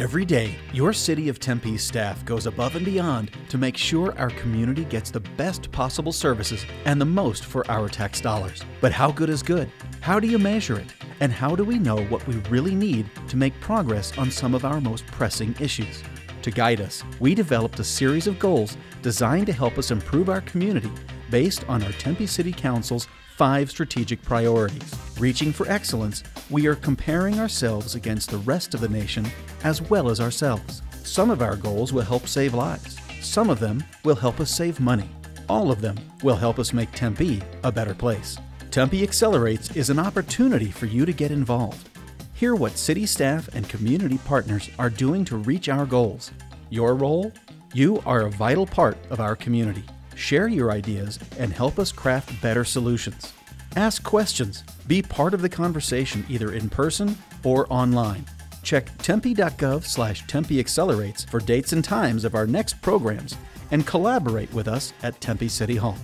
Every day, your City of Tempe staff goes above and beyond to make sure our community gets the best possible services and the most for our tax dollars. But how good is good? How do you measure it? And how do we know what we really need to make progress on some of our most pressing issues? To guide us, we developed a series of goals designed to help us improve our community based on our Tempe City Council's five strategic priorities. Reaching for excellence, we are comparing ourselves against the rest of the nation as well as ourselves. Some of our goals will help save lives. Some of them will help us save money. All of them will help us make Tempe a better place. Tempe Accelerates is an opportunity for you to get involved. Hear what city staff and community partners are doing to reach our goals. Your role? You are a vital part of our community. Share your ideas and help us craft better solutions. Ask questions. Be part of the conversation either in person or online. Check tempe.gov slash Tempe Accelerates for dates and times of our next programs and collaborate with us at Tempe City Hall.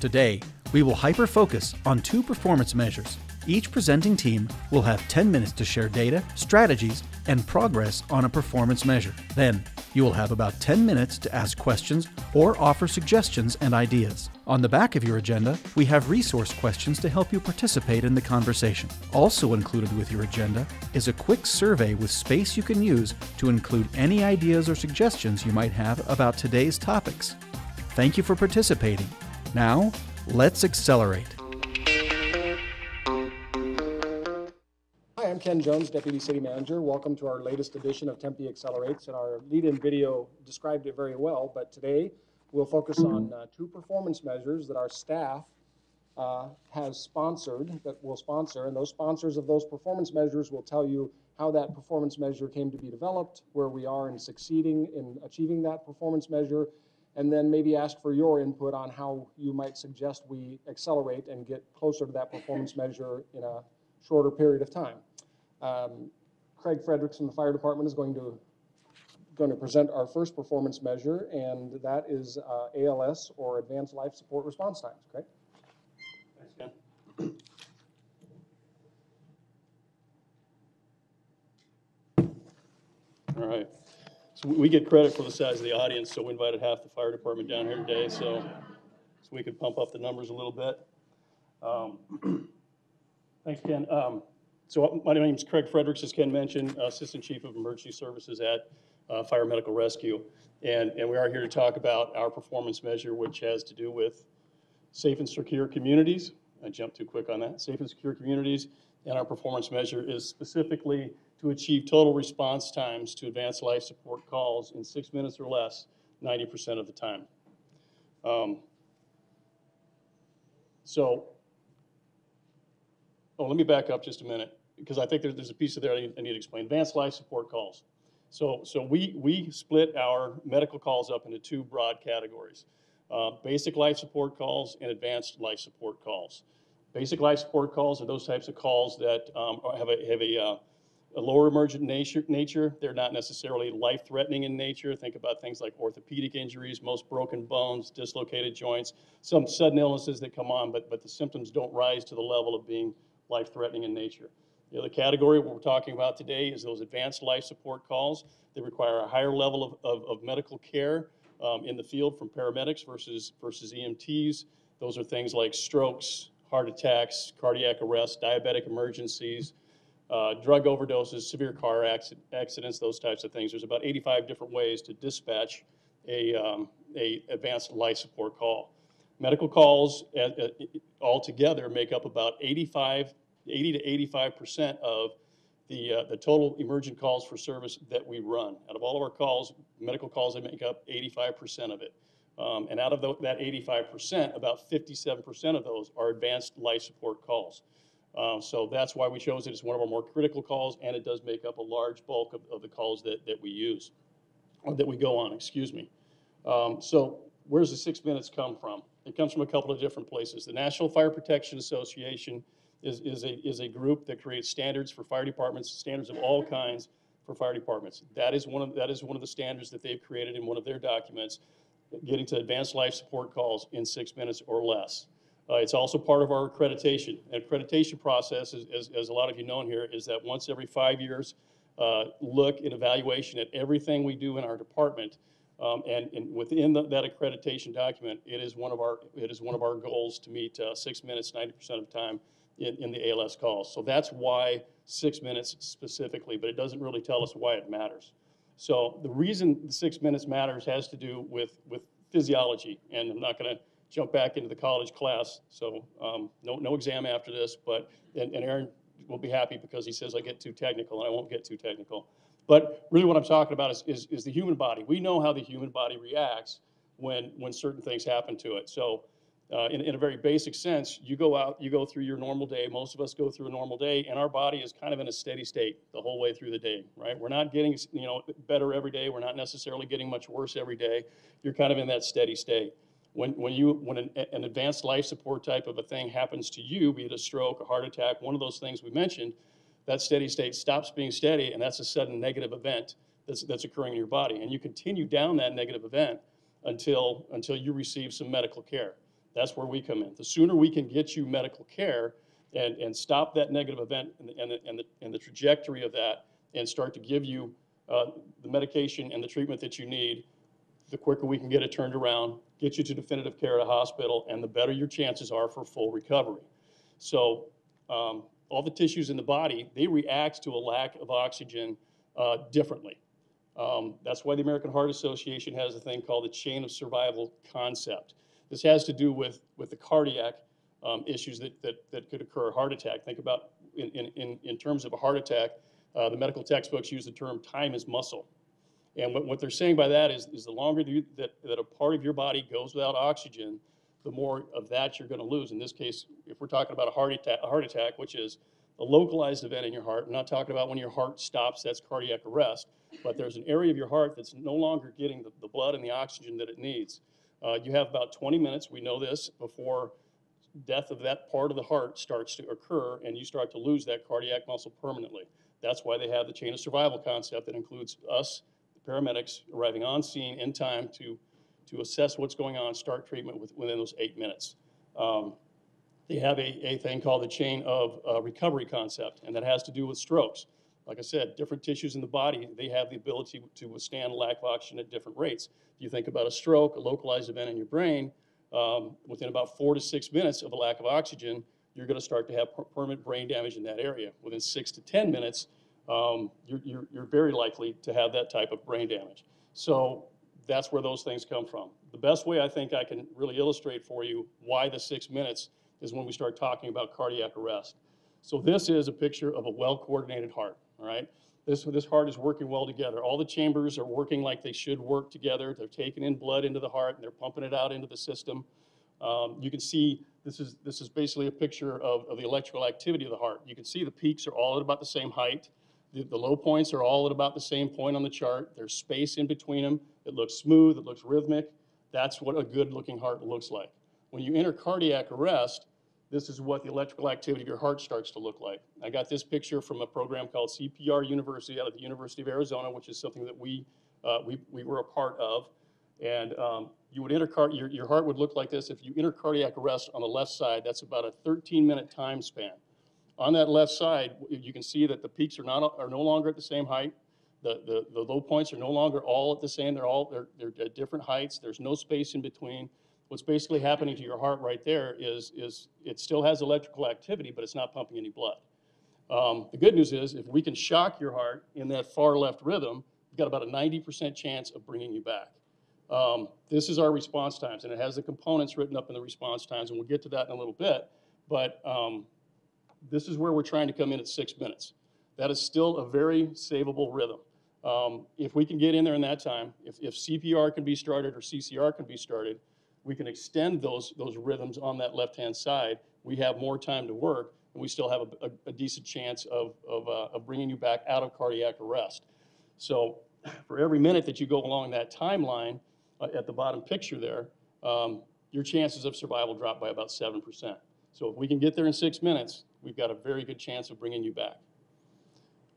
Today, we will hyper focus on two performance measures. Each presenting team will have 10 minutes to share data, strategies, and progress on a performance measure. Then, you will have about 10 minutes to ask questions or offer suggestions and ideas. On the back of your agenda, we have resource questions to help you participate in the conversation. Also included with your agenda is a quick survey with space you can use to include any ideas or suggestions you might have about today's topics. Thank you for participating. Now, let's accelerate. Hi, I'm Ken Jones, Deputy City Manager. Welcome to our latest edition of Tempe Accelerates, and our lead-in video described it very well, but today we'll focus on uh, two performance measures that our staff uh, has sponsored, that will sponsor, and those sponsors of those performance measures will tell you how that performance measure came to be developed, where we are in succeeding in achieving that performance measure, and then maybe ask for your input on how you might suggest we accelerate and get closer to that performance measure in a shorter period of time. Um, Craig Fredericks from the fire department is going to going to present our first performance measure, and that is uh, ALS or Advanced Life Support Response Times. Craig. Thanks, Ken. All right. So we- get credit for the size of the audience, so we invited half the fire department down here today, so, so we could pump up the numbers a little bit. Um, Thanks, Ken. Um, So my name is Craig Fredericks, as Ken mentioned, Assistant Chief of Emergency Services at uh, Fire Medical Rescue. And, and we are here to talk about our performance measure, which has to do with safe and secure communities. I jumped too quick on that. Safe and secure communities. And our performance measure is specifically to achieve total response times to advanced life support calls in six minutes or less, 90% of the time. Um, So, oh, let me back up just a minute, because I think there- there's a piece of there I need I need to explain. Advanced life support calls. So, so we, we split our medical calls up into two broad categories. Uh, Basic life support calls and advanced life support calls. Basic life support calls are those types of calls that um, have a, have a, uh, a lower emergent nature, nature. They're not necessarily life-threatening in nature. Think about things like orthopedic injuries, most broken bones, dislocated joints, some sudden illnesses that come on, but, but the symptoms don't rise to the level of being life-threatening in nature. The other category we're talking about today is those advanced life support calls. They require a higher level of, of, of medical care um, in the field from paramedics versus, versus EMTs. Those are things like strokes, heart attacks, cardiac arrest, diabetic emergencies, uh, drug overdoses, severe car accidents, those types of things. There's about 85 different ways to dispatch a, um, a advanced life support call. Medical calls uh, uh, altogether make up about 85, 80 to 85 percent of the, uh, the total emergent calls for service that we run. Out of all of our calls, medical calls, they make up 85 percent of it. Um, and out of tho- that 85 percent, about 57 percent of those are advanced life support calls. Uh, so that's why we chose it as one of our more critical calls, and it does make up a large bulk of, of the calls that, that we use, or that we go on, excuse me. Um, so where's the six minutes come from? It comes from a couple of different places. The National Fire Protection Association is, is a, is a group that creates standards for fire departments, standards of all kinds for fire departments. That is one of, that is one of the standards that they've created in one of their documents, getting to advanced life support calls in six minutes or less. Uh, it's also part of our accreditation. And accreditation process, is, as, as a lot of you know in here, is that once every five years, uh, look and evaluation at everything we do in our department. Um, And, and within the- that accreditation document, it is one of our, it is one of our goals to meet uh, six minutes 90% of the time in, in the ALS calls. So that's why six minutes specifically, but it doesn't really tell us why it matters. So the reason the six minutes matters has to do with, with physiology, and I'm not going to jump back into the college class, so um, no, no exam after this, but, and and Aaron will be happy because he says I get too technical, and I won't get too technical. But really what I'm talking about is, is, is the human body. We know how the human body reacts when, when certain things happen to it. So uh, in, in a very basic sense, you go out, you go through your normal day. Most of us go through a normal day, and our body is kind of in a steady state the whole way through the day, right? We're not getting, you know, better every day. We're not necessarily getting much worse every day. You're kind of in that steady state. When, when you, when an, an advanced life support type of a thing happens to you, be it a stroke, a heart attack, one of those things we mentioned, that steady state stops being steady, and that's a sudden negative event that's, that's occurring in your body. And you continue down that negative event until, until you receive some medical care. That's where we come in. The sooner we can get you medical care and, and stop that negative event and, the- and, the, and, the, and the trajectory of that and start to give you uh, the medication and the treatment that you need, the quicker we can get it turned around, get you to definitive care at a hospital, and the better your chances are for full recovery. So um, all the tissues in the body, they react to a lack of oxygen uh, differently. Um, That's why the American Heart Association has a thing called the chain of survival concept. This has to do with, with the cardiac um, issues that, that, that could occur, heart attack. Think about, in, in- in, terms of a heart attack, uh, the medical textbooks use the term time is muscle. And what, what they're saying by that is, is the longer you, that, that a part of your body goes without oxygen, the more of that you're going to lose. In this case, if we're talking about a heart attack, a heart attack, which is a localized event in your heart, I'm not talking about when your heart stops, that's cardiac arrest, but there's an area of your heart that's no longer getting the, the blood and the oxygen that it needs. Uh, you have about 20 minutes, we know this, before death of that part of the heart starts to occur and you start to lose that cardiac muscle permanently. That's why they have the chain of survival concept that includes us, the paramedics, arriving on scene in time to, to assess what's going on, start treatment with, within those eight minutes. Um, they have a, a thing called the chain of uh, recovery concept, and that has to do with strokes. Like I said, different tissues in the body, they have the ability to withstand lack of oxygen at different rates. If you think about a stroke, a localized event in your brain, um, within about four to six minutes of a lack of oxygen, you're going to start to have per- permanent brain damage in that area. Within six to 10 minutes, um, you're, you're, you're very likely to have that type of brain damage. So that's where those things come from. The best way I think I can really illustrate for you why the six minutes is when we start talking about cardiac arrest. So this is a picture of a well-coordinated heart, all right? This, this heart is working well together. All the chambers are working like they should work together. They're taking in blood into the heart and they're pumping it out into the system. Um, you can see this is, this is basically a picture of, of the electrical activity of the heart. You can see the peaks are all at about the same height. The, the low points are all at about the same point on the chart. There's space in between them. It looks smooth, it looks rhythmic. That's what a good looking heart looks like. When you enter cardiac arrest, this is what the electrical activity of your heart starts to look like. I got this picture from a program called CPR University out of the University of Arizona, which is something that we, uh, we, we were a part of. And um, you would enter car- your, your heart would look like this. If you enter cardiac arrest on the left side, that's about a 13 minute time span. On that left side, you can see that the peaks are not are no longer at the same height. The, the, the low points are no longer all at the same. They're all they're, they're at different heights. There's no space in between. What's basically happening to your heart right there is is it still has electrical activity, but it's not pumping any blood. Um, the good news is if we can shock your heart in that far left rhythm, we've got about a 90% chance of bringing you back. Um, this is our response times, and it has the components written up in the response times, and we'll get to that in a little bit. But um, this is where we're trying to come in at six minutes. That is still a very savable rhythm. Um, if we can get in there in that time, if, if CPR can be started or CCR can be started, we can extend those, those rhythms on that left-hand side. We have more time to work, and we still have a, a, a decent chance of, of, uh, of bringing you back out of cardiac arrest. So for every minute that you go along that timeline, uh, at the bottom picture there, um, your chances of survival drop by about 7%. So if we can get there in six minutes, we've got a very good chance of bringing you back.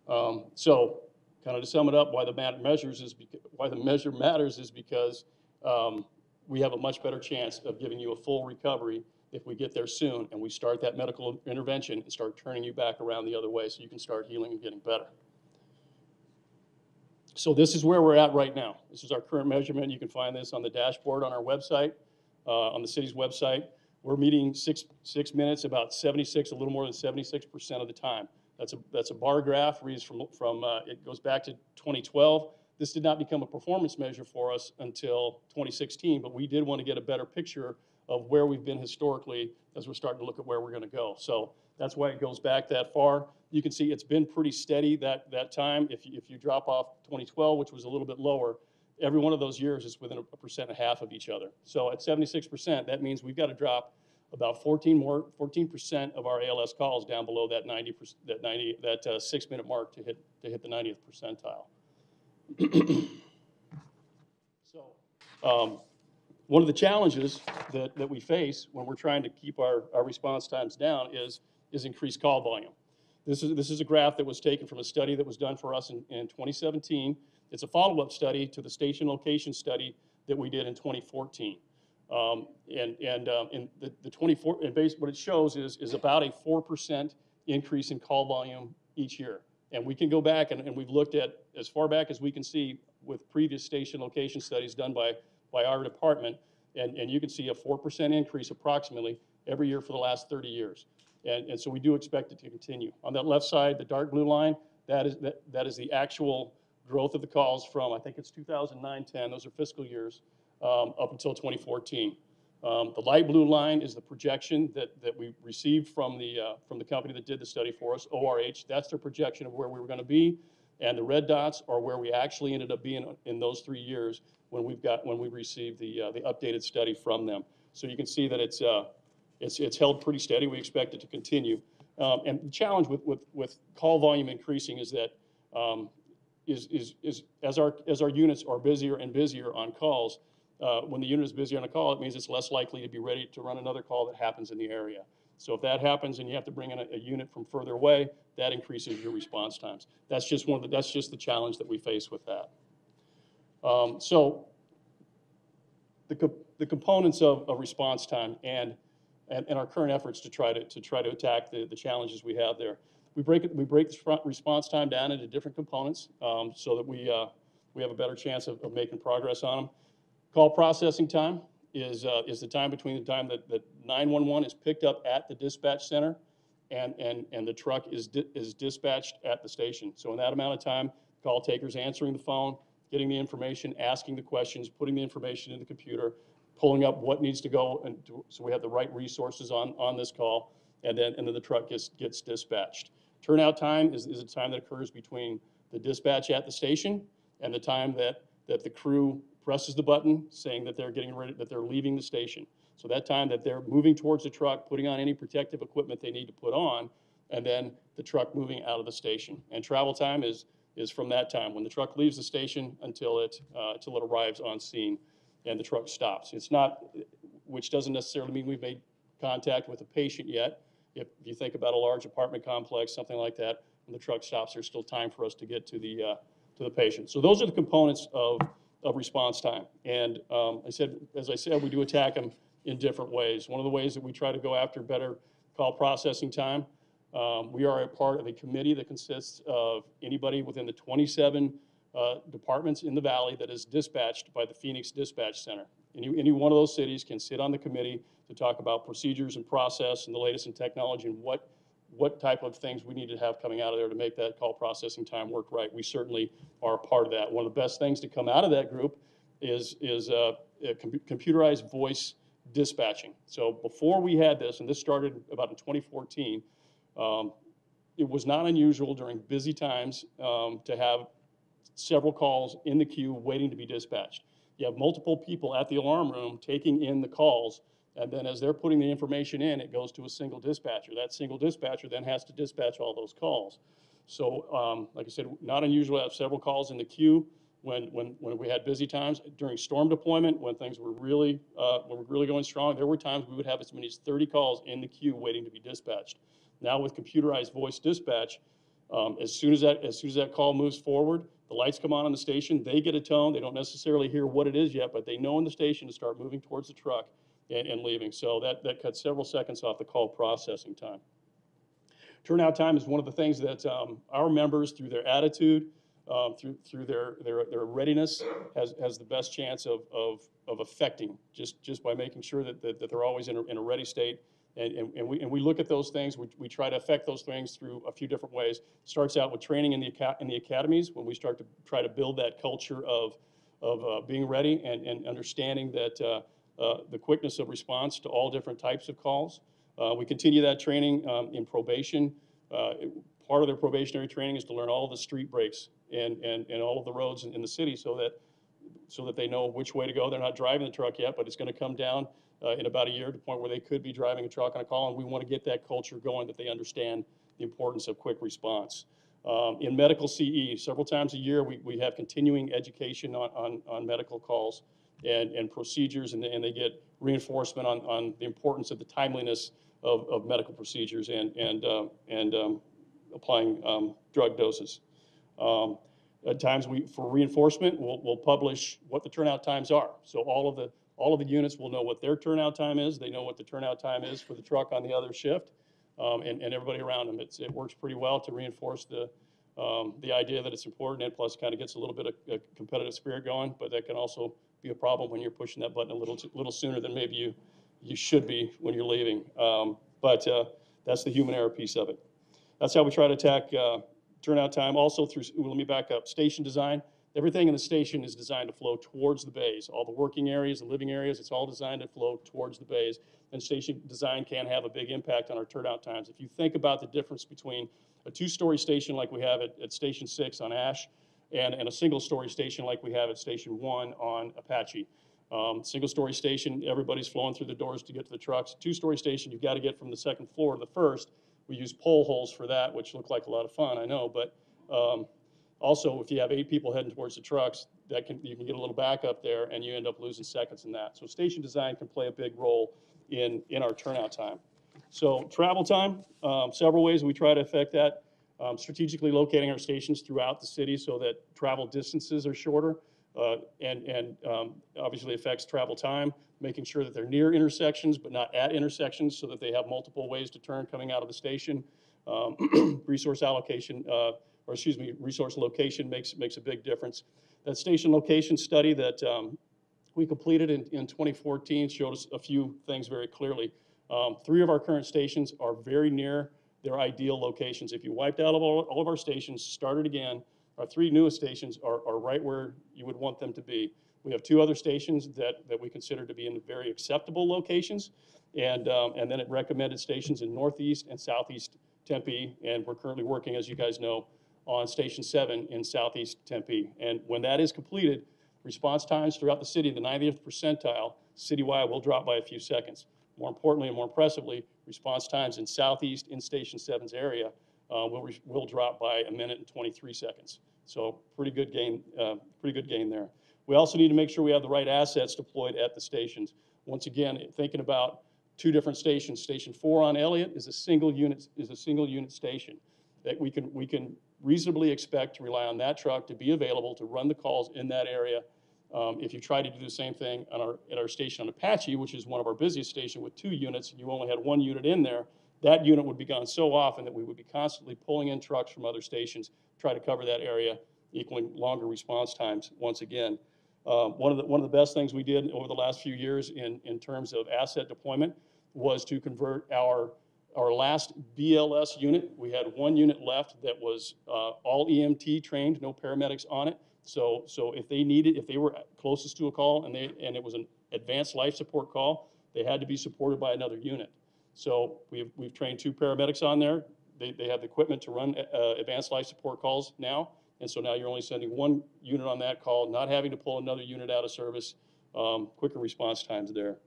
Um, so, kind of to sum it up, why the measures is why the measure matters is because um, we have a much better chance of giving you a full recovery if we get there soon and we start that medical intervention and start turning you back around the other way so you can start healing and getting better. So this is where we're at right now. This is our current measurement. You can find this on the dashboard on our website, uh, on the city's website. We're meeting six, six minutes, about 76, a little more than 76% of the time. That's a, that's a bar graph, reads from, from, uh, it goes back to 2012. This did not become a performance measure for us until 2016, but we did want to get a better picture of where we've been historically as we're starting to look at where we're going to go. So that's why it goes back that far. You can see it's been pretty steady that, that time. If you, if you drop off 2012, which was a little bit lower, every one of those years is within a percent and a half of each other. So at 76%, that means we've got to drop about 14 more, 14% of our ALS calls down below that 90, that 90, that uh, six minute mark to hit, to hit the 90th percentile. So, um, one of the challenges that, that we face when we're trying to keep our, our response times down is, is increased call volume. This is, this is a graph that was taken from a study that was done for us in, in 2017. It's a follow-up study to the station location study that we did in 2014. Um, and, and, um, the, the 24, and what it shows is, is about a 4% increase in call volume each year. And we can go back and, and we've looked at as far back as we can see with previous station location studies done by, by our department. And, and you can see a 4% increase approximately every year for the last 30 years. And, and so we do expect it to continue. On that left side, the dark blue line, that is, that, that is the actual growth of the calls from, I think it's 2009, 10, those are fiscal years, um, up until 2014. Um, the light blue line is the projection that, that we received from the, uh, from the company that did the study for us, ORH. That's their projection of where we were going to be. And the red dots are where we actually ended up being in those three years when we've got, when we received the, uh, the updated study from them. So you can see that it's, uh, it's, it's held pretty steady. We expect it to continue. Um, and the challenge with, with, with call volume increasing is that, um, is, is, is as our, as our units are busier and busier on calls, uh, when the unit is busy on a call, it means it's less likely to be ready to run another call that happens in the area. So if that happens and you have to bring in a, a unit from further away, that increases your response times. That's just one of the, that's just the challenge that we face with that. Um, so the, co- the components of, of response time and, and, and our current efforts to try to, to try to attack the, the challenges we have there. We break it, we break response time down into different components, um, so that we, uh, we have a better chance of, of making progress on them. Call processing time is, uh, is the time between the time that, that 911 is picked up at the dispatch center and, and, and the truck is, di- is dispatched at the station. So in that amount of time, call taker's answering the phone, getting the information, asking the questions, putting the information in the computer, pulling up what needs to go, and to- so we have the right resources on, on this call, and then, and then the truck gets, gets dispatched. Turnout time is, is a time that occurs between the dispatch at the station and the time that, that the crew presses the button saying that they're getting ready, that they're leaving the station. So that time that they're moving towards the truck, putting on any protective equipment they need to put on, and then the truck moving out of the station. And travel time is, is from that time, when the truck leaves the station until it, uh, until it arrives on scene and the truck stops. It's not, which doesn't necessarily mean we've made contact with a patient yet. If you think about a large apartment complex, something like that, when the truck stops, there's still time for us to get to the, uh, to the patient. So those are the components of, of response time. And um, I said, as I said, we do attack them in different ways. One of the ways that we try to go after better call processing time, um, we are a part of a committee that consists of anybody within the 27 uh, departments in the valley that is dispatched by the Phoenix Dispatch Center. Any, any one of those cities can sit on the committee to talk about procedures and process and the latest in technology and what, what type of things we need to have coming out of there to make that call processing time work right. We certainly are a part of that. One of the best things to come out of that group is, is uh, com- computerized voice dispatching. So before we had this, and this started about in 2014, um, it was not unusual during busy times um, to have several calls in the queue waiting to be dispatched. You have multiple people at the alarm room taking in the calls, and then as they're putting the information in, it goes to a single dispatcher. That single dispatcher then has to dispatch all those calls. So, um, like I said, not unusual to have several calls in the queue when, when, when we had busy times. During storm deployment, when things were really, uh, when we're really going strong, there were times we would have as many as 30 calls in the queue waiting to be dispatched. Now with computerized voice dispatch, um, as soon as that, as soon as that call moves forward, the lights come on on the station, they get a tone, they don't necessarily hear what it is yet, but they know in the station to start moving towards the truck and, and leaving. So that, that cuts several seconds off the call processing time. Turnout time is one of the things that um, our members, through their attitude, um, through, through their, their, their readiness has, has the best chance of, of, of affecting, just, just by making sure that, that that they're always in a, in a ready state. And, and, and we, and we look at those things, we, we try to affect those things through a few different ways. Starts out with training in the, in the academies, when we start to try to build that culture of, of uh, being ready and, and understanding that uh, the quickness of response to all different types of calls. Uh, We continue that training um, in probation. Uh, it- Part of their probationary training is to learn all the street breaks and, and, and all of the roads in, in the city so that, so that they know which way to go. They're not driving the truck yet, but it's going to come down uh, in about a year to the point where they could be driving a truck on a call. And we want to get that culture going, that they understand the importance of quick response. Um, In medical CE, several times a year, we, we have continuing education on, on, on medical calls and, and procedures, and, they- and they get reinforcement on, on the importance of the timeliness of, of medical procedures and, and, um, and um, applying um, drug doses. Um, At times, we, for reinforcement, we'll, we'll publish what the turnout times are. So all of the, all of the units will know what their turnout time is. They know what the turnout time is for the truck on the other shift, um, and, and everybody around them. It's, it works pretty well to reinforce the, the idea that it's important, and plus kind of gets a little bit of a competitive spirit going, but that can also be a problem when you're pushing that button a little, too- little sooner than maybe you, you should be when you're leaving. Um, But uh, that's the human error piece of it. That's how we try to attack uh, turnout time. Also through, let me back up, station design. Everything in the station is designed to flow towards the bays. All the working areas, the living areas, it's all designed to flow towards the bays. And station design can have a big impact on our turnout times. If you think about the difference between a two-story station like we have at, at Station Six on Ash and, and a single-story station like we have at Station One on Apache. Um, single-story station, everybody's flowing through the doors to get to the trucks. Two-story station, you've got to get from the second floor to the first. We use pole holes for that, which look like a lot of fun, I know, but, um, also, if you have eight people heading towards the trucks, that can, you can get a little backup there and you end up losing seconds in that. So station design can play a big role in, in our turnout time. So travel time, um, several ways we try to affect that. Um, strategically locating our stations throughout the city so that travel distances are shorter. Uh, and, and, um, obviously affects travel time, making sure that they're near intersections but not at intersections so that they have multiple ways to turn coming out of the station. Um, resource allocation, uh, or excuse me, resource location makes, makes a big difference. That station location study that, um, we completed in, in 2014 showed us a few things very clearly. Um, Three of our current stations are very near their ideal locations. If you wiped out all, all of our stations, started again, our three newest stations are, are right where you would want them to be. We have two other stations that, that we consider to be in very acceptable locations. And, um, and then it recommended stations in northeast and southeast Tempe. And we're currently working, as you guys know, on Station Seven in southeast Tempe. And when that is completed, response times throughout the city, the 90th percentile citywide will drop by a few seconds. More importantly and more impressively, response times in southeast in Station 7's area uh, will, will drop by a minute and 23 seconds. So pretty good gain, uh, pretty good gain there. We also need to make sure we have the right assets deployed at the stations. Once again, thinking about two different stations, Station 4 on Elliott is a single unit, is a single unit station that we can, we can reasonably expect to rely on that truck to be available to run the calls in that area. Um, If you try to do the same thing on our, at our station on Apache, which is one of our busiest stations with two units, and you only had one unit in there, that unit would be gone so often that we would be constantly pulling in trucks from other stations, try to cover that area, equaling longer response times once again. Um, One of the, one of the best things we did over the last few years in, in terms of asset deployment was to convert our, our last BLS unit. We had one unit left that was uh, all EMT trained, no paramedics on it. So, so if they needed, if they were closest to a call and they, and it was an advanced life support call, they had to be supported by another unit. So we've, we've trained two paramedics on there. They, they have the equipment to run uh, advanced life support calls now. And so now you're only sending one unit on that call, not having to pull another unit out of service, um, quicker response times there.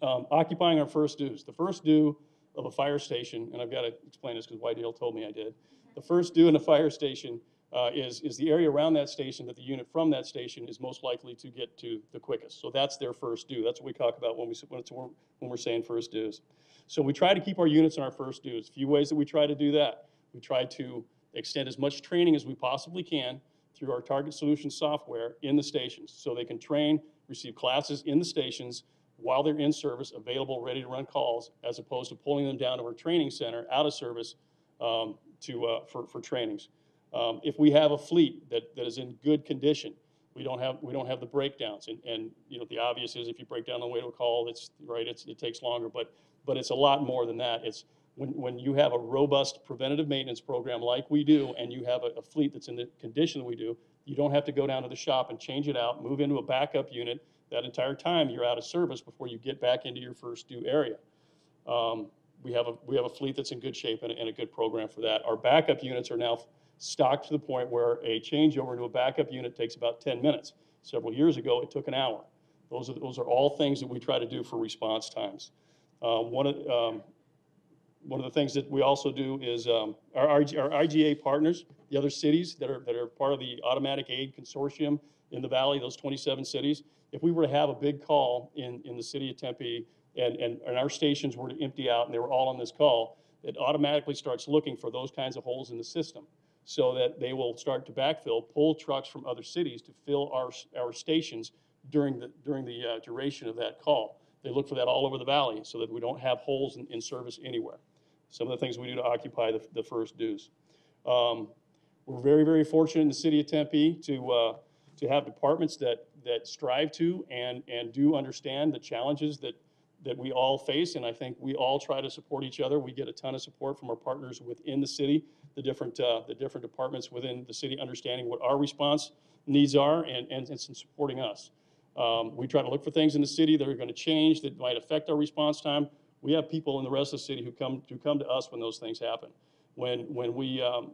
Um, Occupying our first dues. The first due of a fire station, and I've got to explain this because Whitehall told me I did. The first due in a fire station uh, is, is the area around that station that the unit from that station is most likely to get to the quickest. So that's their first due. That's what we talk about when we, when it's, when we're saying first dues. So we try to keep our units in our first dues. A few ways that we try to do that. We try to extend as much training as we possibly can through our Target Solutions software in the stations. So they can train, receive classes in the stations while they're in service, available, ready to run calls, as opposed to pulling them down to our training center out of service um, to, uh, for, for trainings. Um, If we have a fleet that, that is in good condition, we don't have, we don't have the breakdowns. And, and, you know, the obvious is if you break down on the way to a call, it's, right, it's, it takes longer. But, but it's a lot more than that. It's when, when you have a robust preventative maintenance program like we do, and you have a, a fleet that's in the condition we do, you don't have to go down to the shop and change it out, move into a backup unit. That entire time, you're out of service before you get back into your first due area. Um, We have a, we have a fleet that's in good shape and, and a good program for that. Our backup units are now stocked to the point where a changeover to a backup unit takes about 10 minutes. Several years ago, it took an hour. Those are, those are all things that we try to do for response times. Uh, One of, um, one of the things that we also do is um, our, our our IGA partners, the other cities that are, that are part of the Automatic Aid Consortium in the valley, those 27 cities, if we were to have a big call in, in the city of Tempe and, and, and our stations were to empty out and they were all on this call, it automatically starts looking for those kinds of holes in the system so that they will start to backfill, pull trucks from other cities to fill our, our stations during the, during the uh, duration of that call. They look for that all over the valley so that we don't have holes in, in service anywhere. Some of the things we do to occupy the, the first dues. Um, We're very, very fortunate in the city of Tempe to, uh, to have departments that, that strive to and, and do understand the challenges that, that we all face. And I think we all try to support each other. We get a ton of support from our partners within the city, the different, uh, the different departments within the city understanding what our response needs are and, and, and supporting us. Um, we try to look for things in the city that are going to change, that might affect our response time. We have people in the rest of the city who come, who come to us when those things happen. When, when we um,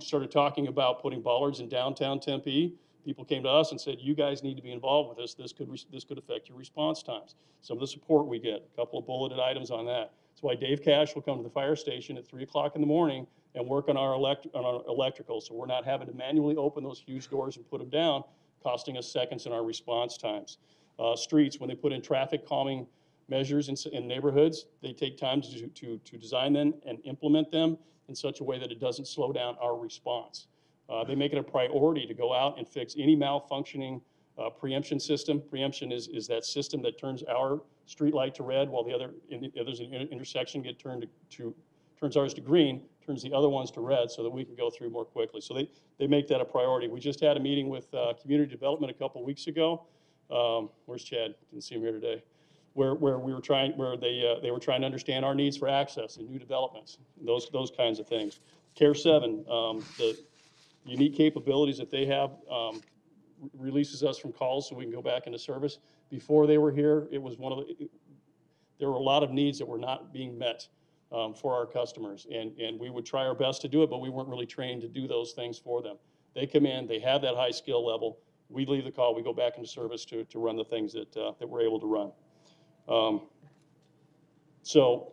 started talking about putting bollards in downtown Tempe, people came to us and said, you guys need to be involved with this. This could, this could affect your response times. Some of the support we get, a couple of bulleted items on that. That's why Dave Cash will come to the fire station at three o'clock in the morning and work on our elect, on our electrical. So we're not having to manually open those huge doors and put them down, costing us seconds in our response times. Uh, streets, when they put in traffic calming measures in, in neighborhoods, they take time to, to, to design them and implement them in such a way that it doesn't slow down our response. Uh, They make it a priority to go out and fix any malfunctioning uh, preemption system. Preemption is, is that system that turns our street light to red while the other, in the others in intersection get turned to, to, turns ours to green, turns the other ones to red so that we can go through more quickly. So they, they make that a priority. We just had a meeting with uh, community development a couple weeks ago. Um, Where's Chad? Didn't see him here today. Where, where we were trying, where they, uh, they were trying to understand our needs for access and new developments, those, those kinds of things. Care seven, um, the unique capabilities that they have, um, re- releases us from calls so we can go back into service. Before they were here, it was one of the, there were a lot of needs that were not being met um, for our customers. And, and we would try our best to do it, but we weren't really trained to do those things for them. They come in, they have that high skill level. We leave the call, we go back into service to, to run the things that, uh, that we're able to run. Um, So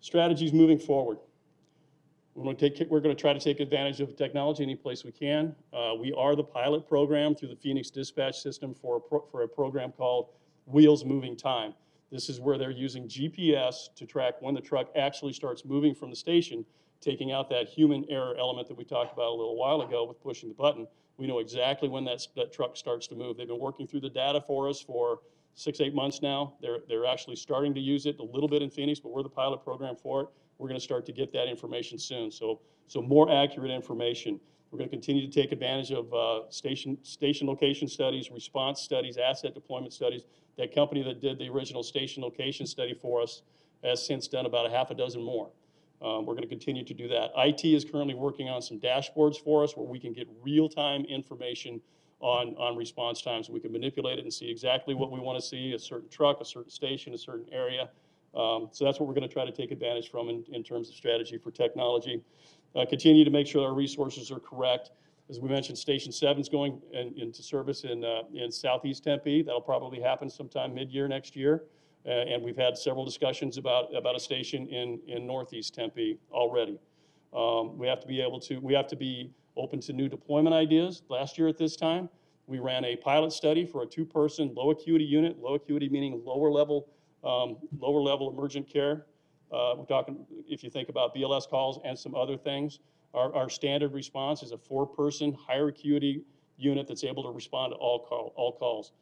strategies moving forward. We're going to take, we're going to try to take advantage of technology any place we can. Uh, We are the pilot program through the Phoenix Dispatch System for a, pro- for a program called Wheels Moving Time. This is where they're using GPS to track when the truck actually starts moving from the station, taking out that human error element that we talked about a little while ago with pushing the button. We know exactly when that, that truck starts to move. They've been working through the data for us for six, eight months now. They're, they're actually starting to use it a little bit in Phoenix, but we're the pilot program for it. We're going to start to get that information soon. So, so more accurate information. We're going to continue to take advantage of uh, station, station location studies, response studies, asset deployment studies. That company that did the original station location study for us has since done about a half a dozen more. Um, We're going to continue to do that. IT is currently working on some dashboards for us where we can get real-time information on, on response times. We can manipulate it and see exactly what we want to see, a certain truck, a certain station, a certain area. Um, So that's what we're going to try to take advantage from in, in terms of strategy for technology. Uh, Continue to make sure our resources are correct. As we mentioned, Station 7 is going in- into service in, uh, in southeast Tempe. That'll probably happen sometime mid-year next year. Uh, And we've had several discussions about, about a station in, in northeast Tempe already. Um, We have to be able to, we have to be open to new deployment ideas. Last year at this time, we ran a pilot study for a two-person low acuity unit, low acuity meaning lower level, um, lower level emergent care. Uh, We're talking, if you think about BLS calls and some other things, our, our standard response is a four-person higher acuity unit that's able to respond to all call, all calls.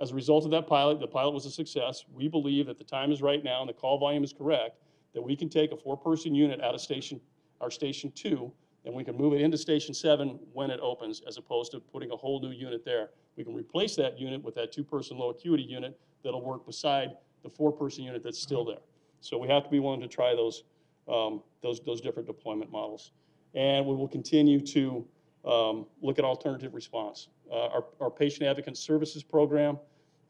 As a result of that pilot, the pilot was a success. We believe that the time is right now and the call volume is correct, that we can take a four-person unit out of station, our station two, and we can move it into Station Seven when it opens, as opposed to putting a whole new unit there. We can replace that unit with that two-person low acuity unit that'll work beside the four-person unit that's still there. So we have to be willing to try those, um, those, those different deployment models. And we will continue to um, look at alternative response. Uh, Our, our patient advocate services program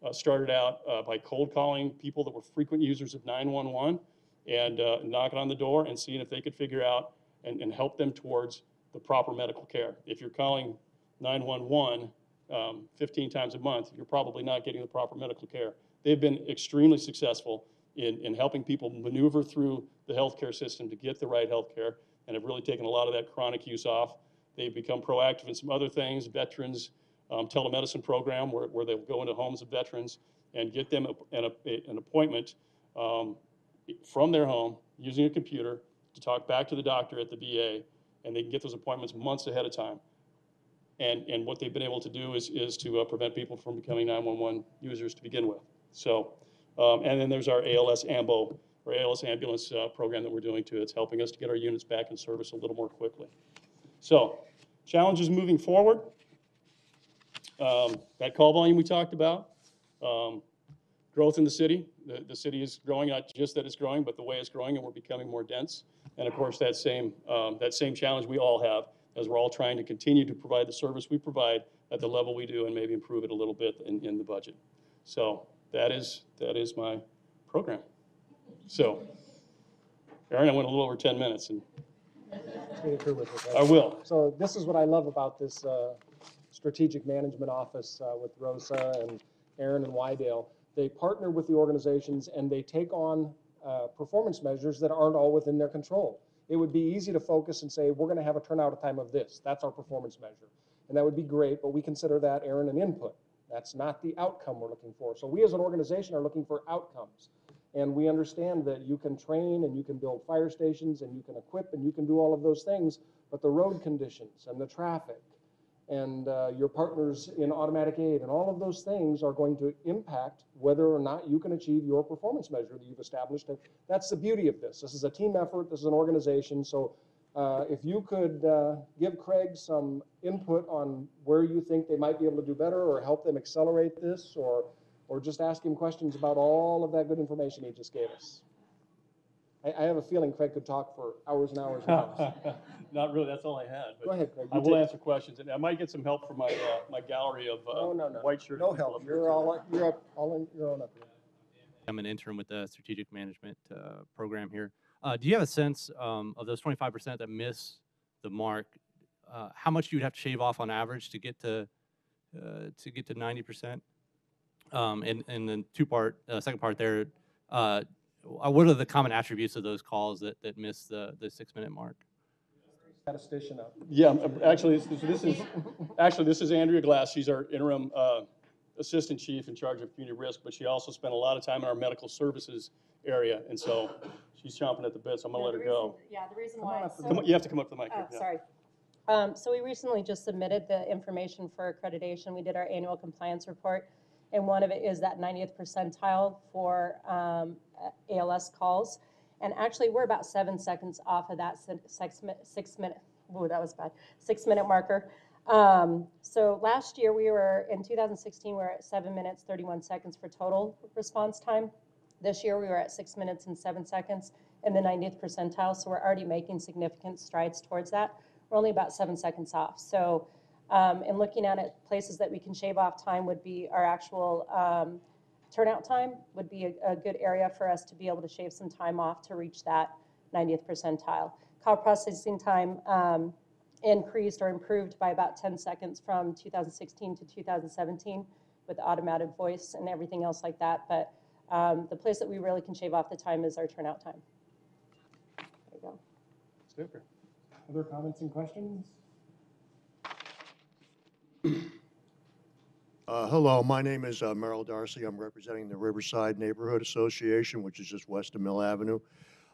uh, started out uh, by cold calling people that were frequent users of 911 and uh, knocking on the door and seeing if they could figure out and, and help them towards the proper medical care. If you're calling 911 um, 15 times a month, you're probably not getting the proper medical care. They've been extremely successful in, in helping people maneuver through the healthcare system to get the right healthcare and have really taken a lot of that chronic use off. They've become proactive in some other things, veterans um, telemedicine program where, where they'll go into homes of veterans and get them a- an, a- an appointment um, from their home using a computer to talk back to the doctor at the VA, and they can get those appointments months ahead of time. And, and what they've been able to do is, is to uh, prevent people from becoming 911 users to begin with. So, um, and then there's our ALS AMBO, or ALS ambulance uh, program that we're doing too. It's helping us to get our units back in service a little more quickly. So, challenges moving forward. Um, That call volume we talked about. Um, Growth in the city. The, the city is growing, not just that it's growing, but the way it's growing, and we're becoming more dense. And of course, that same, um, that same challenge we all have, as we're all trying to continue to provide the service we provide at the level we do, and maybe improve it a little bit in, in the budget. So that is, that is my program. So, Aaron, I went a little over 10 minutes, and Stay through with it, right? I will. So this is what I love about this uh, strategic management office uh, with Rosa and Aaron and Wydale. They partner with the organizations and they take on uh, performance measures that aren't all within their control. It would be easy to focus and say, we're going to have a turnout of time of this. That's our performance measure. And that would be great, but we consider that, Aaron, an input. That's not the outcome we're looking for. So we as an organization are looking for outcomes. And we understand that you can train and you can build fire stations and you can equip and you can do all of those things, but the road conditions and the traffic and uh, your partners in automatic aid and all of those things are going to impact whether or not you can achieve your performance measure that you've established. And That's the beauty of this. This is a team effort. This is an organization. So uh, if you could uh, give Craig some input on where you think they might be able to do better or help them accelerate this or, or just ask him questions about all of that good information he just gave us. I, I have a feeling Craig could talk for hours and hours and hours. Not really, that's all I had. but Go ahead, Craig. I You will take- answer questions, and I might get some help from my, uh, my gallery of uh, no, no. white shirts. No help. You're all, you're up, all in, you're on up here. I'm an intern with the strategic management uh, program here. Uh, do you have a sense um, of those 25% that miss the mark? Uh, how much you would have to shave off on average to get to uh, to get to 90%? Um, and and then two part, uh, second part there. Uh, what are the common attributes of those calls that, that miss the, the six minute mark? Statistician up. Yeah, um, actually, this is- this is, actually, this is Andrea Glass. She's our interim uh, assistant chief in charge of community risk, but she also spent a lot of time in our medical services area, and so she's chomping at the bit, so I'm gonna Yeah, let the her go. Yeah, the reason Come why. up. so- Come on, You have to come up to the mic. Oh, here, yeah. sorry. Um, So we recently just submitted the information for accreditation. We did our annual compliance report, and one of it is that 90th percentile for um, ALS calls. And actually, we're about seven seconds off of that si- six mi- six minute, ooh, that was bad, six-minute marker. Um, So last year, we were, in 2016, we were at seven minutes, 31 seconds for total response time. This year, we were at six minutes and seven seconds in the 90th percentile, so we're already making significant strides towards that. We're only about seven seconds off. So, um, in looking at it, places that we can shave off time would be our actual um, turnout time would be a, a good area for us to be able to shave some time off to reach that 90th percentile. Call processing time um, increased or improved by about 10 seconds from 2016 to 2017 with automated voice and everything else like that. But um, the place that we really can shave off the time is our turnout time. There you go. Super. Other comments and questions? Uh, Hello, my name is uh, Merrill Darcy. I'm representing the Riverside Neighborhood Association, which is just west of Mill Avenue.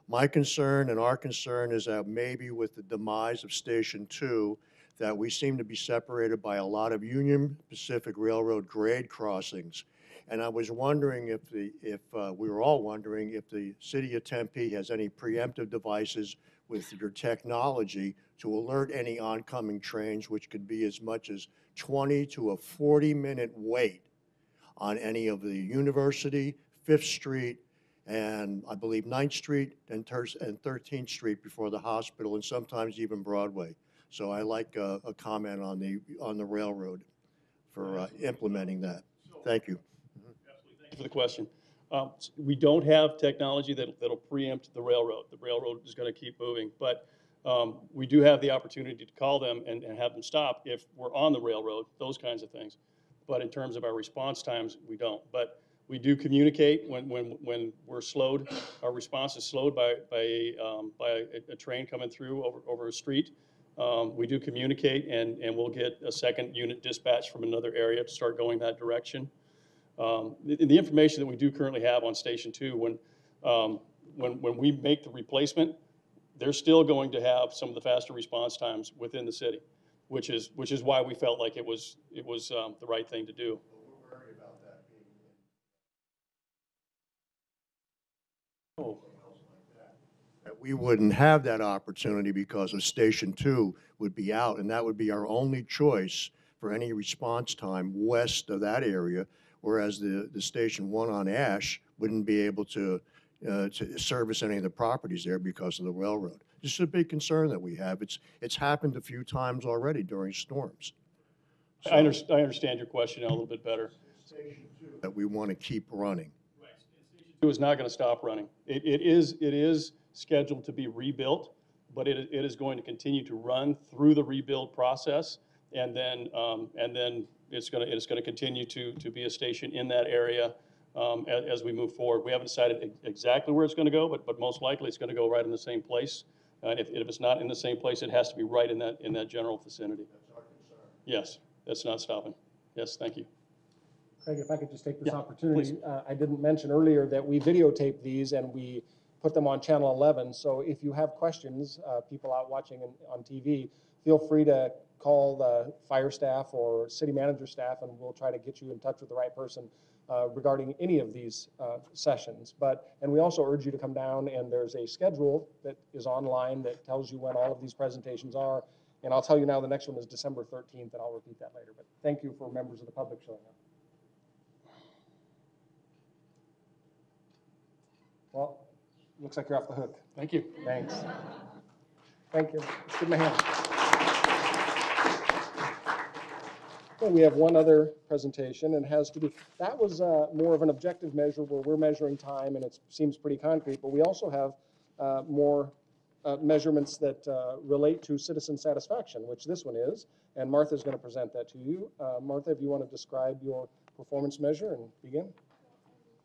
My concern and our concern is that maybe with the demise of Station Two, that we seem to be separated by a lot of Union Pacific Railroad grade crossings. And I was wondering if the, if, uh, we were all wondering if the city of Tempe has any preemptive devices with your technology to alert any oncoming trains, which could be as much as 20 to a 40-minute wait on any of the University, Fifth Street, and I believe Ninth Street and and 13th Street before the hospital, and sometimes even Broadway. So I like a comment on the, on the railroad for uh, implementing that. Thank you. Thank you for the question. Um, We don't have technology that, that'll preempt the railroad. The railroad is going to keep moving. But um, we do have the opportunity to call them and, and have them stop if we're on the railroad, those kinds of things. But in terms of our response times, we don't. But we do communicate when, when, when we're slowed. Our response is slowed by, by, um, by a, a train coming through over, over a street. Um, We do communicate and, and we'll get a second unit dispatch from another area to start going that direction. Um, The, the information that we do currently have on Station Two, when, um, when, when we make the replacement, they're still going to have some of the faster response times within the city, which is, which is why we felt like it was, it was um, the right thing to do. That we wouldn't have that opportunity because of Station Two would be out, and that would be our only choice for any response time west of that area, whereas the, the Station One on Ash wouldn't be able to, uh, to service any of the properties there because of the railroad. This is a big concern that we have. It's, it's happened a few times already during storms. I understand, I understand your question a little bit better. That we want to keep running. Is not going to stop running. It, it is, it is scheduled to be rebuilt, but it, it is going to continue to run through the rebuild process. And then, um, and then it's going to, it's going to continue to, to be a station in that area, um, as, as we move forward. We haven't decided ex- exactly where it's going to go, but, but most likely it's going to go right in the same place. And if, if it's not in the same place, it has to be right in that, in that general vicinity. Yes, that's not stopping. Yes, thank you. Craig, if I could just take this Yeah, opportunity, uh, I didn't mention earlier that we videotape these and we put them on Channel 11. So if you have questions, uh, people out watching in- on TV, feel free to call the fire staff or city manager staff, and we'll try to get you in touch with the right person uh, regarding any of these uh, sessions. But, and we also urge you to come down, and there's a schedule that is online that tells you when all of these presentations are. And I'll tell you now, the next one is December 13th, and I'll repeat that later. But thank you for members of the public showing up. Well, looks like you're off the hook. Thank you. Thanks. Thank you. Let's give him a hand. We have one other presentation and has to do, that was uh, more of an objective measure where we're measuring time and it seems pretty concrete, but we also have uh, more uh, measurements that uh, relate to citizen satisfaction, which this one is. And Martha's going to present that to you. Uh, Martha, if you want to describe your performance measure and begin.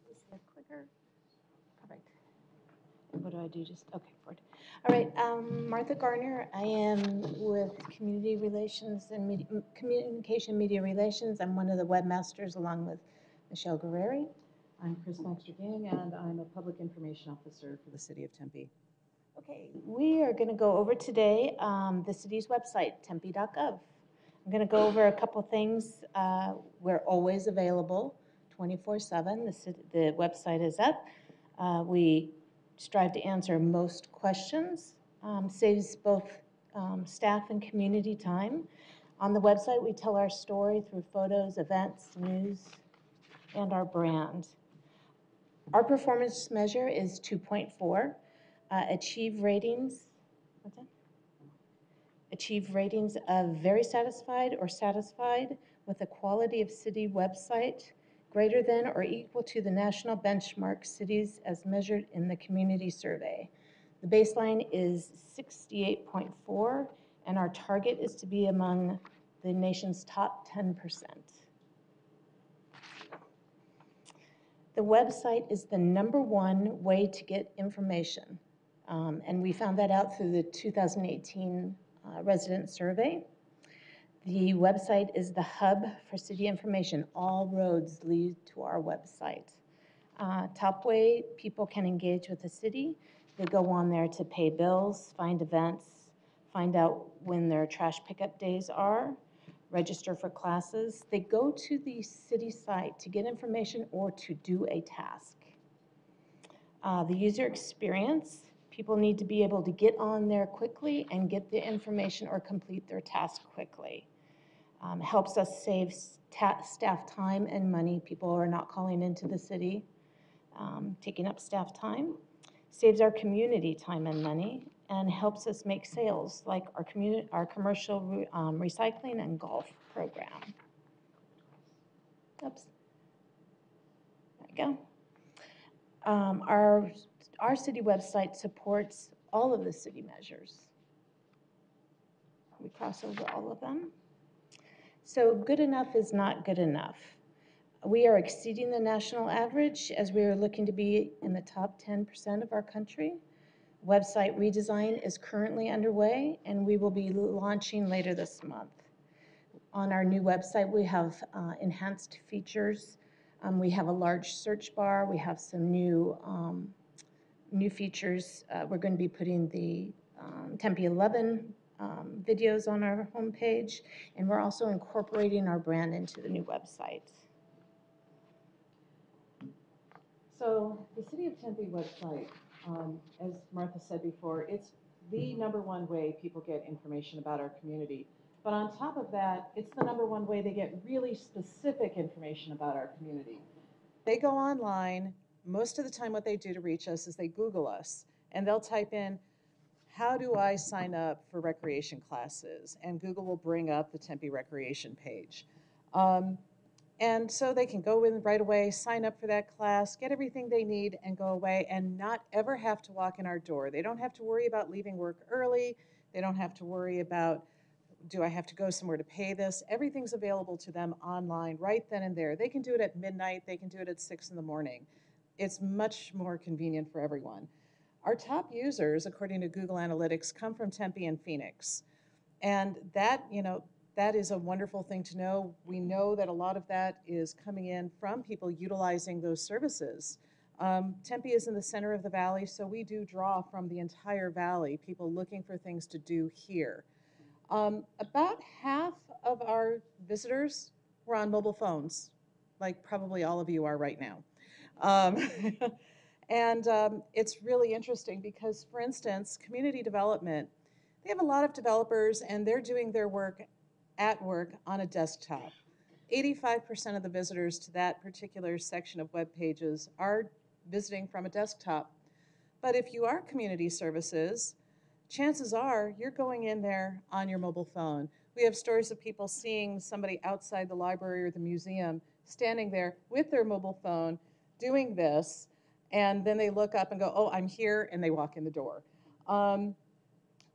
Is there a clicker? Perfect. What do I do? Just, okay, forward. All right, um, Martha Garner. I am with Community Relations and Communication Media Relations. I'm one of the webmasters along with Michelle Guerreri. I'm Kris Baxter-Ging, and I'm a Public Information Officer for the City of Tempe. Okay, we are going to go over today um, the city's website, tempe.gov. I'm going to go over a couple things. Uh, We're always available 24/7. The The website is up. Uh, We strive to answer most questions, um, saves both um, staff and community time. On the website, we tell our story through photos, events, news, and our brand. Our performance measure is 2.4 uh, achieve ratings, what's that? Achieve ratings of very satisfied or satisfied with the quality of city website greater than or equal to the national benchmark cities as measured in the community survey. The baseline is 68.4, and our target is to be among the nation's top 10%. The website is the number one way to get information. Um, And we found that out through the 2018 uh, resident survey. The website is the hub for city information. All roads lead to our website. Uh, Top way people can engage with the city. They go on there to pay bills, find events, find out when their trash pickup days are, register for classes. They go to the city site to get information or to do a task. Uh, The user experience, people need to be able to get on there quickly and get the information or complete their task quickly. Um, Helps us save sta- staff time and money. People are not calling into the city, um, taking up staff time. Saves our community time and money and helps us make sales, like our community, our commercial re- um, recycling and golf program. Oops. There we go. Um, Our, our city website supports all of the city measures. We cross over all of them. So good enough is not good enough. We are exceeding the national average as we are looking to be in the top 10% of our country. Website redesign is currently underway, and we will be launching later this month. On our new website, we have uh, enhanced features. Um, We have a large search bar. We have some new, um, new features. Uh, We're going to be putting the um, Tempe 11 um, videos on our homepage, and we're also incorporating our brand into the new website. So the City of Tempe website, um, as Martha said before, it's the number one way people get information about our community. But on top of that, it's the number one way they get really specific information about our community. They go online, most of the time what they do to reach us is they Google us, and they'll type in, how do I sign up for recreation classes? And Google will bring up the Tempe Recreation page. Um, and so they can go in right away, sign up for that class, get everything they need, and go away and not ever have to walk in our door. They don't have to worry about leaving work early. They don't have to worry about, do I have to go somewhere to pay this? Everything's available to them online right then and there. They can do it at midnight, they can do it at six in the morning. It's much more convenient for everyone. Our top users, according to Google Analytics, come from Tempe and Phoenix. And that, you know, that is a wonderful thing to know. We know that a lot of that is coming in from people utilizing those services. Um, Tempe is in the center of the valley, so we do draw from the entire valley, people looking for things to do here. Um, about half of our visitors were on mobile phones, like probably all of you are right now. Um, and um, it's really interesting because, for instance, community development, they have a lot of developers and they're doing their work at work on a desktop. 85% of the visitors to that particular section of web pages are visiting from a desktop. But if you are community services, chances are you're going in there on your mobile phone. We have stories of people seeing somebody outside the library or the museum standing there with their mobile phone doing this, and then they look up and go, oh, I'm here, and they walk in the door. Um,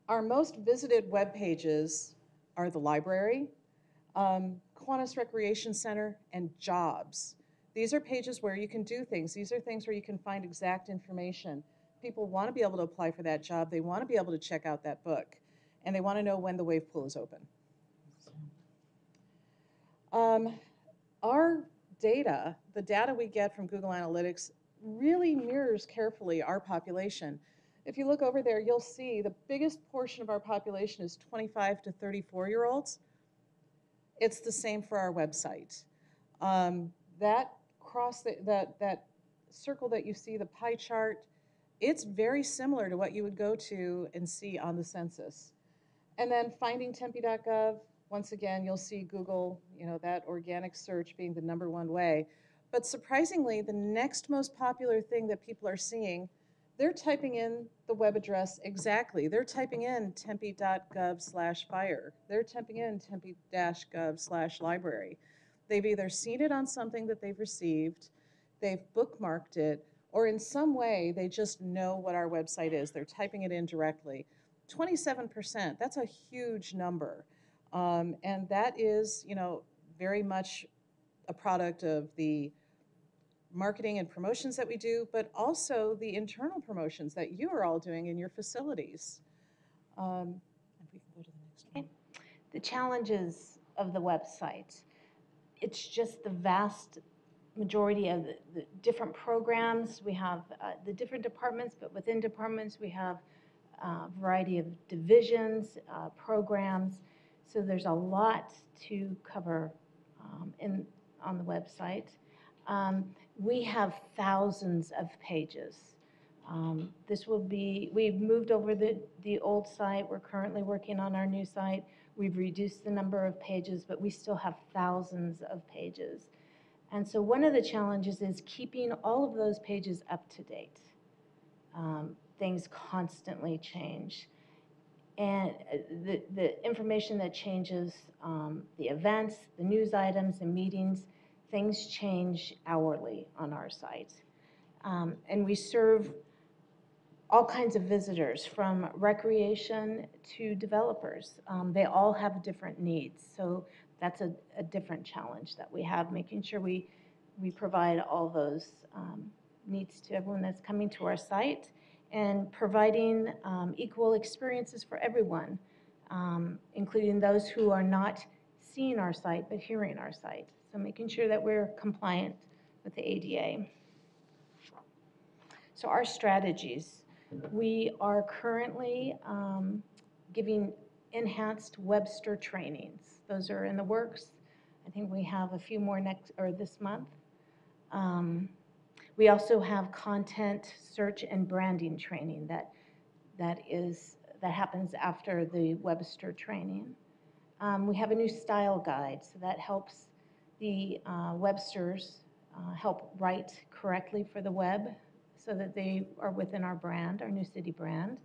our most visited web pages are the library, um, Kiwanis Recreation Center, and jobs. These are pages where you can do things. These are things where you can find exact information. People want to be able to apply for that job. They want to be able to check out that book. And they want to know when the wave pool is open. Um, our data, the data we get from Google Analytics, really mirrors carefully our population. If you look over there, you'll see the biggest portion of our population is 25 to 34 year olds. It's the same for our website. Um, that cross, the, that, that circle that you see, the pie chart, it's very similar to what you would go to and see on the census. And then finding tempe.gov, once again, you'll see Google, you know, that organic search being the number one way. But surprisingly, the next most popular thing that people are seeing they're typing in the web address exactly. They're typing in tempe.gov slash fire. They're typing in tempe-gov slash library. They've either seen it on something that they've received, they've bookmarked it, or in some way they just know what our website is. They're typing it in directly. 27%, that's a huge number. Um, and that is, you know, very much a product of the marketing and promotions that we do, but also the internal promotions that you are all doing in your facilities. Um, if we can go to the next one. The challenges of the website, it's just the vast majority of the, the different programs. We have uh, the different departments, but within departments, we have a variety of divisions, uh, programs. So there's a lot to cover um, in, on the website. Um, We have thousands of pages. Um, This will be, we've moved over the, the old site, we're currently working on our new site. We've reduced the number of pages, but we still have thousands of pages. And so one of the challenges is keeping all of those pages up to date. Um, Things constantly change. And uh, the, the information that changes, um, the events, the news items, the meetings, things change hourly on our site. Um, And we serve all kinds of visitors, from recreation to developers. Um, They all have different needs, so that's a, a different challenge that we have, making sure we, we provide all those um, needs to everyone that's coming to our site, and providing um, equal experiences for everyone, um, including those who are not seeing our site but hearing our site. So making sure that we're compliant with the ADA. So our strategies, we are currently um, giving enhanced Webster trainings. Those are in the works. I think we have a few more next, or this month. Um, We also have content search and branding training that, that is, that happens after the Webster training. Um, We have a new style guide, so that helps the uh, Websters uh, help write correctly for the web so that they are within our brand, our new city brand.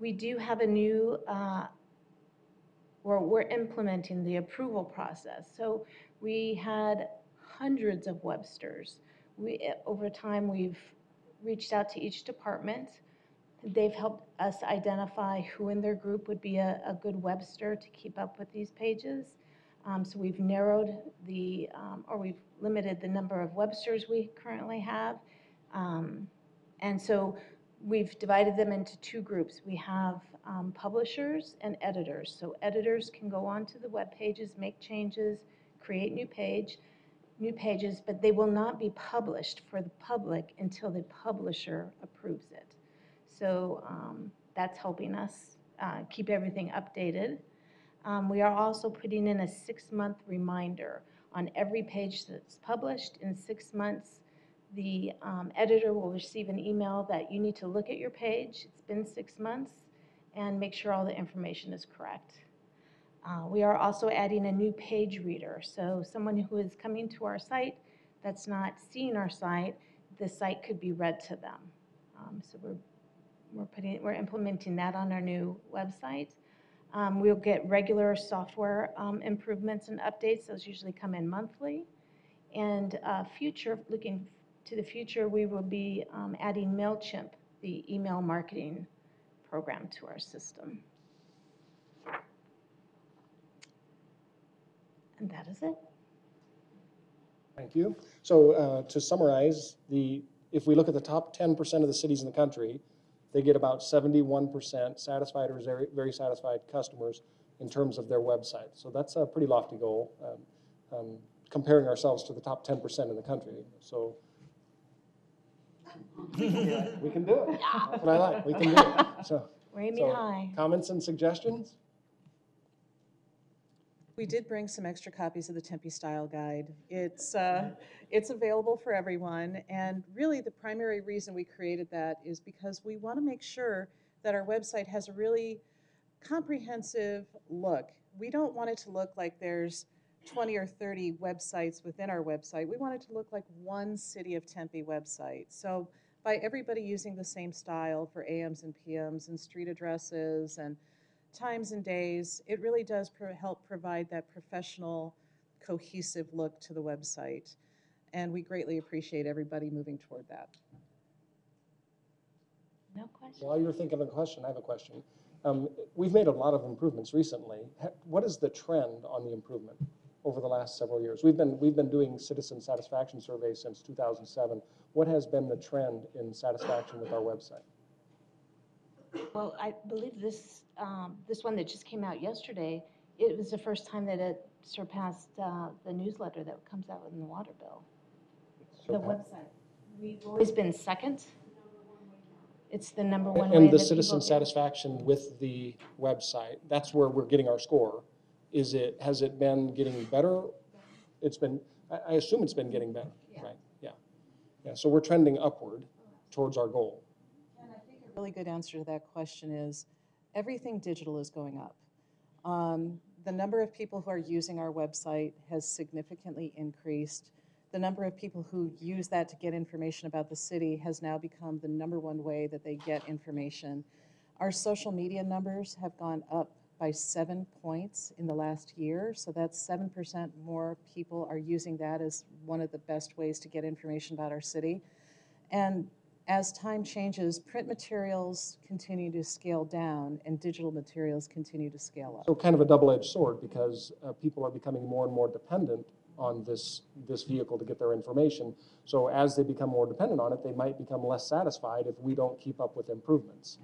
We do have a new, uh, we're, we're implementing the approval process. So we had hundreds of Websters. We, over time, we've reached out to each department. They've helped us identify who in their group would be a, a good Webster to keep up with these pages. Um, So we've narrowed the, um, or we've limited the number of Websters we currently have. Um, And so we've divided them into two groups. We have um, publishers and editors. So editors can go onto the web pages, make changes, create new page, new pages, but they will not be published for the public until the publisher approves it. So um, that's helping us uh, keep everything updated. Um, We are also putting in a six-month reminder on every page that's published. In six months, the um, editor will receive an email that you need to look at your page. It's been six months, and make sure all the information is correct. Uh, We are also adding a new page reader. So someone who is coming to our site that's not seeing our site, the site could be read to them. Um, So we're, we're putting, we're implementing that on our new website. Um, We'll get regular software um, improvements and updates. Those usually come in monthly. And uh, future, looking to the future, we will be um, adding MailChimp, the email marketing program, to our system. And that is it. Thank you. So uh, to summarize, the, if we look at the top 10% of the cities in the country, they get about 71% satisfied or very, very satisfied customers in terms of their website. So that's a pretty lofty goal, um, um, comparing ourselves to the top 10% in the country. So we can do it. That's what I like. We can do it. So We're So- high. comments and suggestions? We did bring some extra copies of the Tempe Style Guide. It's, uh, it's available for everyone, and really the primary reason we created that is because we want to make sure that our website has a really comprehensive look. We don't want it to look like there's 20 or 30 websites within our website. We want it to look like one City of Tempe website. So by everybody using the same style for AMs and PMs and street addresses and times and days, it really does pro- help provide that professional, cohesive look to the website. And we greatly appreciate everybody moving toward that. No question. While you're thinking of a question, I have a question. Um, We've made a lot of improvements recently. What is the trend on the improvement over the last several years? We've been, we've been doing citizen satisfaction surveys since 2007. What has been the trend in satisfaction with our website? Well, I believe this, um, this one that just came out yesterday, it was the first time that it surpassed uh, the newsletter that comes out in the water bill. The website. We've always been second. It's the number one way And the that citizen people get- satisfaction with the website, that's where we're getting our score, Is it, has it been getting better? It's been, I, I assume it's been getting better, right? Yeah. Yeah, so we're trending upward towards our goal. And I think a really good answer to that question is, everything digital is going up. Um, The number of people who are using our website has significantly increased. The number of people who use that to get information about the city has now become the number one way that they get information. Our social media numbers have gone up by seven points in the last year, so that's seven percent more people are using that as one of the best ways to get information about our city. And as time changes, print materials continue to scale down and digital materials continue to scale up. So kind of a double-edged sword because uh, people are becoming more and more dependent on this, this vehicle to get their information. So as they become more dependent on it, they might become less satisfied if we don't keep up with improvements.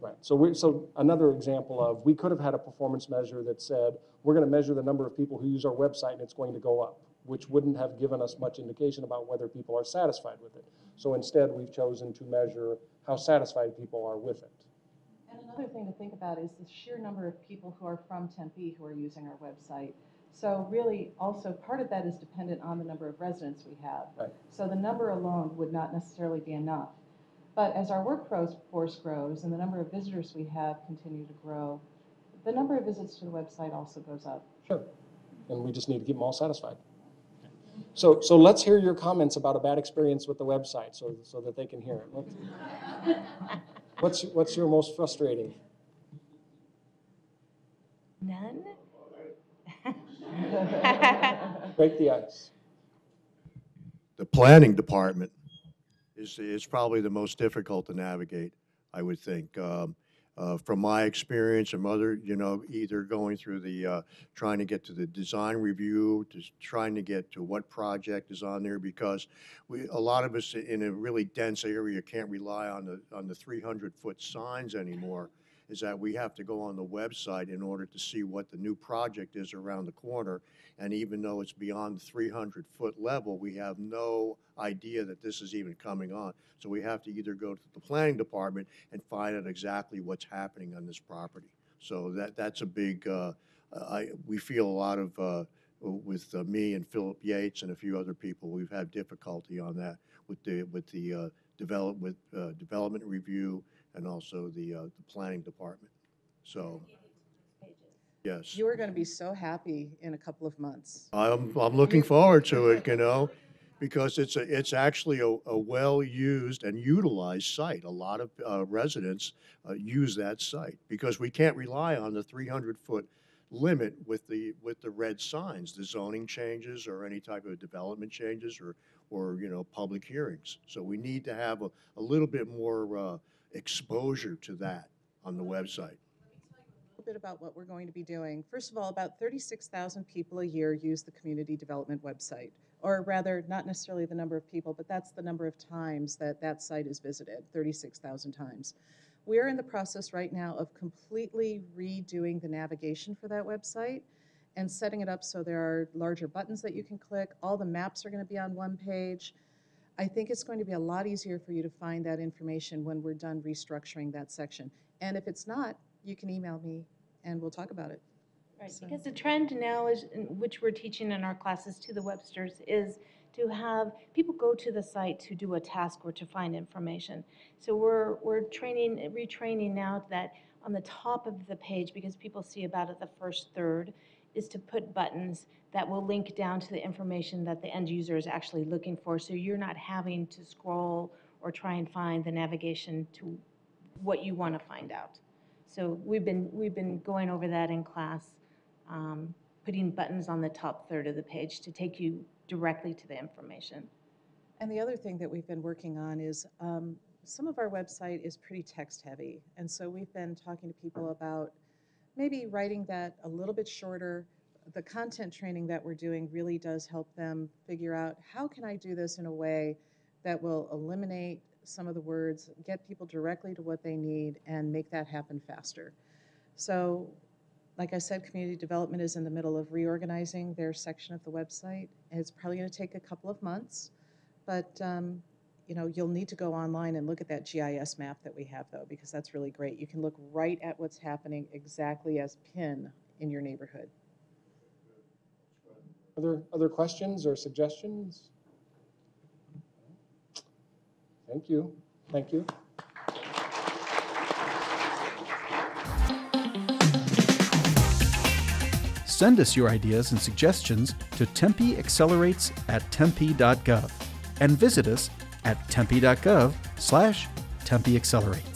Right, so we, so another example of, we could have had a performance measure that said, we're gonna measure the number of people who use our website and it's going to go up, which wouldn't have given us much indication about whether people are satisfied with it. So instead, we've chosen to measure how satisfied people are with it. And another thing to think about is the sheer number of people who are from Tempe who are using our website. So really, also, part of that is dependent on the number of residents we have. Right. So the number alone would not necessarily be enough. But as our workforce grows and the number of visitors we have continue to grow, the number of visits to the website also goes up. Sure. And we just need to keep them all satisfied. So, so let's hear your comments about a bad experience with the website so, so that they can hear it. What- What's, what's your most frustrating? None? Break the ice. The planning department is, is probably the most difficult to navigate, I would think. Um, uh, From my experience and other, you know, either going through the, uh, trying to get to the design review, to trying to get to what project is on there, because we, a lot of us in a really dense area can't rely on the, on the 300-foot signs anymore, is that we have to go on the website in order to see what the new project is around the corner. And even though it's beyond the 300-foot level, we have no idea that this is even coming on. So we have to either go to the planning department and find out exactly what's happening on this property. So that, that's a big, uh, I, we feel a lot of, uh, with uh, me and Philip Yates and a few other people, we've had difficulty on that with the, with the uh, develop, with uh, development review and also the, uh, the planning department. So, yes. You are going to be so happy in a couple of months. I'm, I'm looking forward to it, you know, because it's a, it's actually a, a well-used and utilized site. A lot of uh, residents uh, use that site because we can't rely on the 300-foot limit with the, with the red signs, the zoning changes or any type of development changes or, or, you know, public hearings. So we need to have a, a little bit more uh, exposure to that on the website. A little bit about what we're going to be doing. First of all, about 36,000 people a year use the community development website. Or rather, not necessarily the number of people, but that's the number of times that that site is visited, 36,000 times. We are in the process right now of completely redoing the navigation for that website and setting it up so there are larger buttons that you can click. All the maps are going to be on one page. I think it's going to be a lot easier for you to find that information when we're done restructuring that section. And if it's not, you can email me and we'll talk about it. Right, So- because the trend now is, which we're teaching in our classes to the Websters, is to have people go to the site to do a task or to find information. So we're, we're training, retraining now that on the top of the page, because people see about it the first third, is to put buttons that will link down to the information that the end user is actually looking for. So you're not having to scroll or try and find the navigation to what you want to find out. So we've been, we've been going over that in class, um, putting buttons on the top third of the page to take you directly to the information. And the other thing that we've been working on is, um, some of our website is pretty text-heavy. And so we've been talking to people about maybe writing that a little bit shorter. The content training that we're doing really does help them figure out, how can I do this in a way that will eliminate some of the words, get people directly to what they need, and make that happen faster. So, like I said, community development is in the middle of reorganizing their section of the website. It's probably going to take a couple of months. But, um, you know, you'll need to go online and look at that GIS map that we have, though, because that's really great. You can look right at what's happening exactly as pin in your neighborhood. Other, other questions or suggestions? Thank you. Thank you. Send us your ideas and suggestions to Tempe Accelerates at tempe.gov and visit us at tempe.gov slash tempeaccelerate.